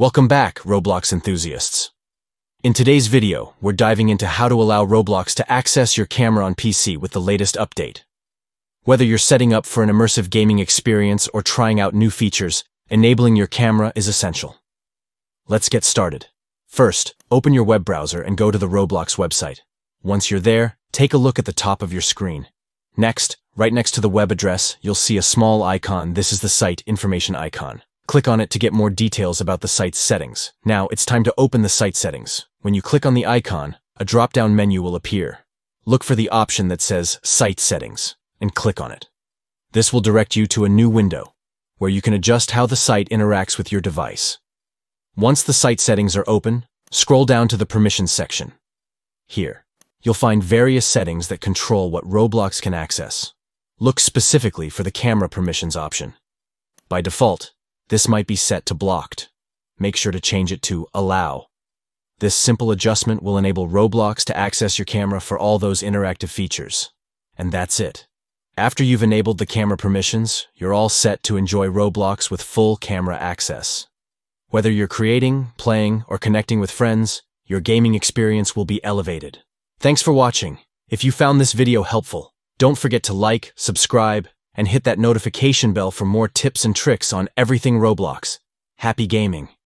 Welcome back, Roblox enthusiasts. In today's video, we're diving into how to allow Roblox to access your camera on PC with the latest update. Whether you're setting up for an immersive gaming experience or trying out new features, enabling your camera is essential. Let's get started. First, open your web browser and go to the Roblox website. Once you're there, take a look at the top of your screen. Next, right next to the web address, you'll see a small icon. This is the site information icon. Click on it to get more details about the site's settings. Now, it's time to open the site settings. When you click on the icon, a drop-down menu will appear. Look for the option that says Site Settings and click on it. This will direct you to a new window where you can adjust how the site interacts with your device. Once the site settings are open, scroll down to the Permissions section. Here, you'll find various settings that control what Roblox can access. Look specifically for the Camera Permissions option. By default, this might be set to blocked. Make sure to change it to allow. This simple adjustment will enable Roblox to access your camera for all those interactive features. And that's it. After you've enabled the camera permissions, you're all set to enjoy Roblox with full camera access. Whether you're creating, playing, or connecting with friends, your gaming experience will be elevated. Thanks for watching. If you found this video helpful, don't forget to like, subscribe, and hit that notification bell for more tips and tricks on everything Roblox. Happy gaming!